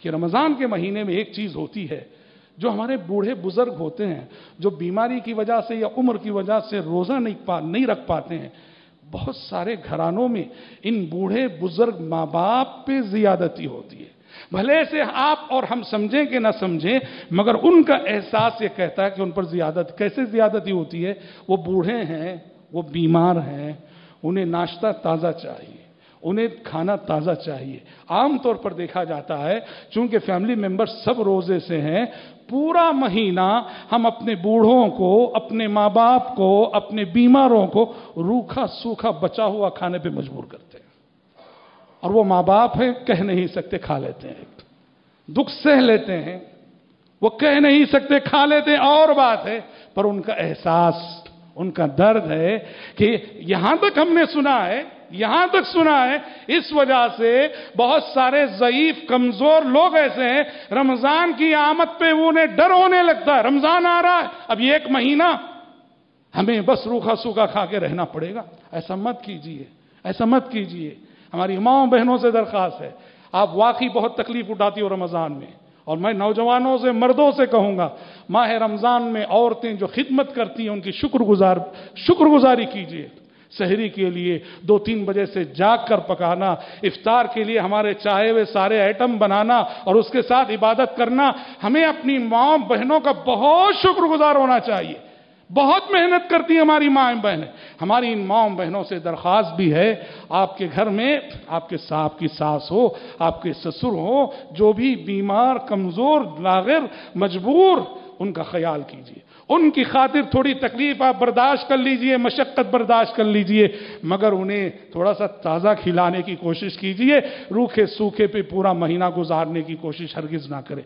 کہ رمضان کے مہینے میں ایک چیز ہوتی ہے جو ہمارے بوڑھے بزرگ ہوتے ہیں، جو بیماری کی وجہ سے یا عمر کی وجہ سے روزہ نہیں پا، نہیں رکھ پاتے ہیں، بہت سارے گھرانوں میں ان بوڑھے بزرگ ماں باپ پہ زیادتی ہوتی ہے۔ بھلے سے آپ اور ہم سمجھیں کہ نہ سمجھیں، مگر ان کا احساس یہ کہتا ہے کہ ان پر زیادت، کیسے زیادتی ہوتی ہے؟ وہ بوڑھے ہیں، وہ بیمار ہیں، انہیں ناشتہ تازہ چاہیے۔ انہیں کھانا تازہ چاہیے۔ عام طور پر دیکھا جاتا ہے، چونکہ فیملی ممبر سب روزے سے ہیں، پورا مہینہ ہم اپنے بوڑھوں کو، اپنے ماں باپ کو، اپنے بیماروں کو روکھا سوکھا بچا ہوا کھانے پہ مجبور کرتے ہیں۔ اور وہ ماں باپ ہیں، کہہ نہیں سکتے، کھا لیتے ہیں۔ دکھ سہ لیتے ہیں۔ وہ کہہ نہیں سکتے، کھا لیتے ہیں۔ اور بات ہے، پر ان کا احساس ان کا درد ہے کہ یہاں تک ہم نے سنا ہے، یہاں تک سنا ہے، اس وجہ سے بہت سارے ضعیف، کمزور لوگ ایسے ہیں، رمضان کی آمد پہ انہیں ڈر ہونے لگتا ہے، رمضان آ رہا ہے، اب یہ ایک مہینہ، ہمیں بس روکھا سوکھا کھا کے رہنا پڑے گا۔ ایسا مت کیجیے، ایسا مت کیجیے۔ ہماری ماں بہنوں سے درخواست ہے، آپ واقعی بہت تکلیف اٹھاتی ہو رمضان میں۔ اور میں نوجوانوں سے، مردوں سے کہوں گا، ماہ رمضان میں عورتیں جو خدمت کرتی ہیں، ان کی شکر گزار، شکر گزاری کیجیے۔ سہری کے لیے دو تین بجے سے جاگ کر پکانا، افطار کے لیے ہمارے چاہے ہوئے سارے آئٹم بنانا اور اس کے ساتھ عبادت کرنا، ہمیں اپنی ماں بہنوں کا بہت شکر گزار ہونا چاہیے۔ بہت محنت کرتی ہیں ہماری ماں بہنیں۔ ہماری ان ماں بہنوں سے درخواست بھی ہے، آپ کے گھر میں آپ کے آپ کی ساس ہو، آپ کے سسر ہو، جو بھی بیمار، کمزور، لاغر، مجبور، ان کا خیال کیجیے ان کی خاطر تھوڑی تکلیف آپ برداشت کر لیجیے، مشقت برداشت کر لیجیے، مگر انہیں تھوڑا سا تازہ کھلانے کی کوشش کیجیے، روکھے سوکھے پہ پورا مہینہ گزارنے کی کوشش ہرگز نہ کرے۔